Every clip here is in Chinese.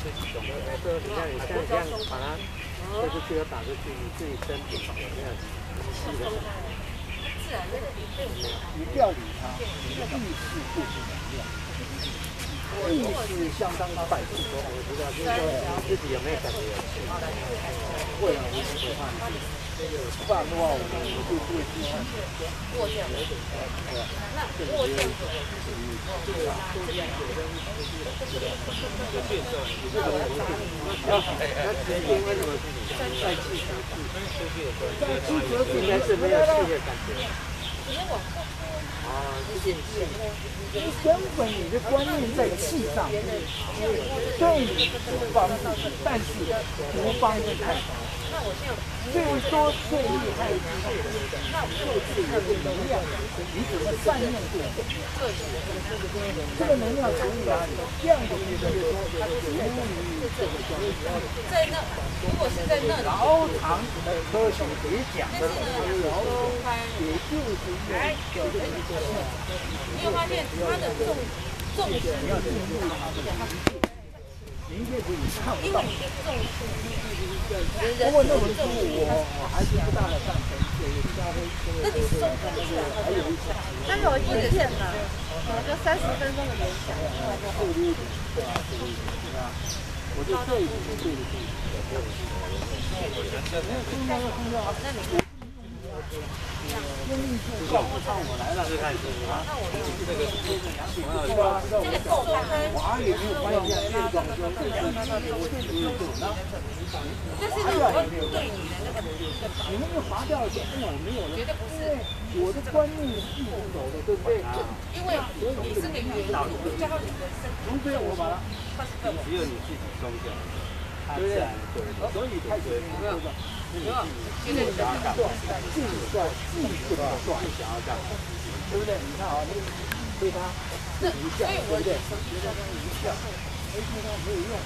刺激胸。这你看，你像这样把它推出去要打出去，你自己身体有没有气的？你调理它，你的意识就是能量，意识相当快速。我知道，就是说你自己有没有感觉有气？会啊，我不会怕。不然的话，我我就不会去看。握剑，那握剑可以。那前天根本你的观念在气上，对你是帮助，但是不帮助太高。最多最厉害的就是就是那个能量，你怎么善用这个？这个能量从哪里？这样的就是说，它属于这个专业。在那，如果是在那劳长的科学别讲的，也就是哎，你有发现它的重重心？明天可以看不到。因为你的重心。不过那本书我还是不大的赞成，有其他的。那你收看一下，还有一些。那有影片呢，就三十分钟的联想。对啊，我就这一部对的对。没有空调，空调。那你。用力去跳，唱我来了。看是啊，这个这个这个够开。华语没有关系，这个讲究，这个，我这个有呢。但是那个对你的那个，你们又划掉一些，我没有了。绝对不是，我的观念是一直走的，对不对？因为你是个元老，加你的身，除非我把它，只有你自己松下，对不对？所以开始没有。没有，现在想要干，计算，计算，想要干，对不对？你看啊，你对他一下，对不对？一下，哎，对他没有用，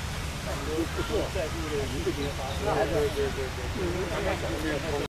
那你就不做，在这个你不觉得？那还是对对对对，你看看有没有？